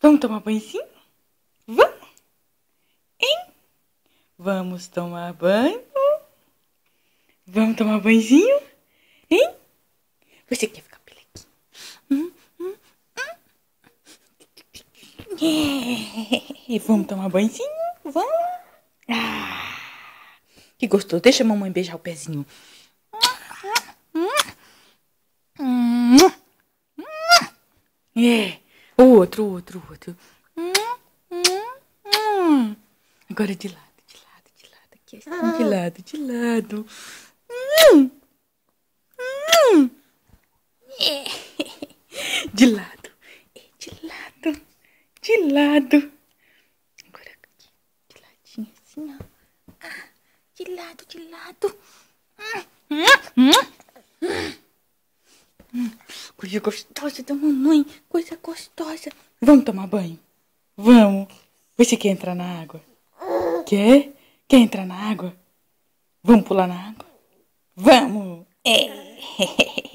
Vamos tomar banhozinho? Vamos? Hein? Vamos tomar banho? Vamos tomar banhozinho? Hein? Você quer ficar pelequinho? Hum, hum, hum. Vamos tomar banhozinho? Vamos? Ah, que gostoso. Deixa a mamãe beijar o pezinho. É. Outro, outro, outro. Agora de lado, de lado, de lado. Aqui assim, de lado, de lado. De lado, de lado, de lado. Agora aqui, de ladinho assim, ó. Ah, de lado, de lado. Coisa gostosa da mamãe, coisa gostosa. Vamos tomar banho? Vamos. Você quer entrar na água? Quer? Quer entrar na água? Vamos pular na água? Vamos! É.